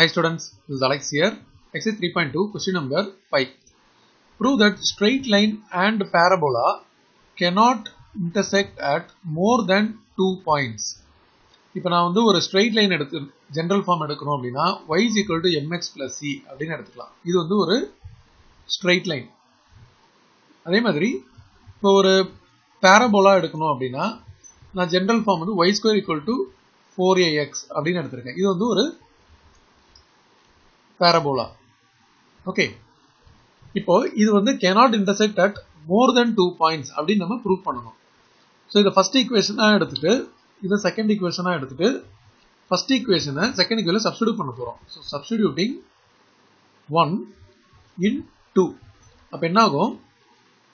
Hi students, this is Alex here. Exercise 3.2, question number 5. Prove that straight line and parabola cannot intersect at more than two points. இப்போ நான் வந்து ஒரு straight line எடுத்து general form எடுக்கணும் அப்படின்னா y is equal to mx plus c அப்படின்னு எடுத்துக்கலாம் இது வந்து ஒரு straight line அதே மாதிரி இப்போ ஒரு பேரபோலா எடுக்கணும் அப்படின்னா நான் ஜென்ரல் ஃபார்ம் வந்து y square equal to four a x அப்படின்னு எடுத்திருக்கேன் இது வந்து ஒரு பேரபோலா ஓகே இப்போ இது வந்து cannot intersect at more than two points அப்படின்னு நம்ம ப்ரூவ் பண்ணணும். ஸோ இதை ஃபர்ஸ்ட் ஈக்குவேஷனாக எடுத்துட்டு இதை செகண்ட் ஈக்குவேஷனாக எடுத்துட்டு ஃபர்ஸ்ட் ஈக்குவேஷனை செகண்ட் ஈக்குவேஷன் சப்ஸ்டியூட் பண்ண போகிறோம் so substituting one in two அப்போ என்ன ஆகும்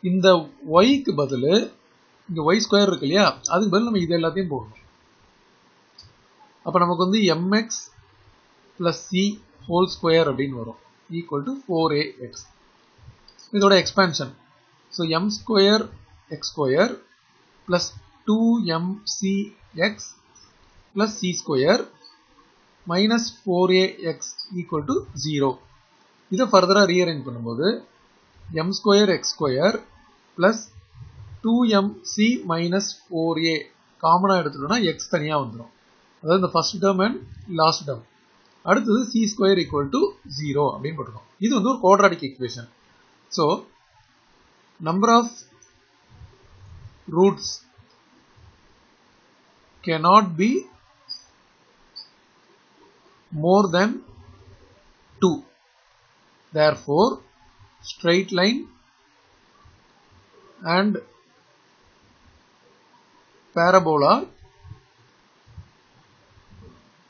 இந்த ஒய்க்கு பதில் இங்கே ஒய் ஸ்கொயர் இருக்கு இல்லையா? அதுக்கு பதில் நம்ம இது எல்லாத்தையும் போடணும். அப்போ நமக்கு வந்து m x plus c whole square அப்படின்னு வரும். Equal to four a x இதோட expansion so m square x square plus two m c x plus c square minus four a x equal to zero இதை ஃபர்தராக rearrange பண்ணும்போது m square x square plus two m c minus four a காமனாக எடுத்துட்டோம்னா x தனியாக வந்துடும் அதாவது இந்த first term and last term அடுத்தது c square equal to zero அப்படின்னு போட்டுருக்கோம். இது வந்து ஒரு quadratic equation so number of roots cannot be more than 2 therefore straight line and parabola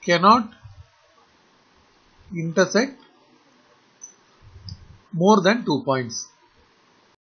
cannot intersect more than 2 points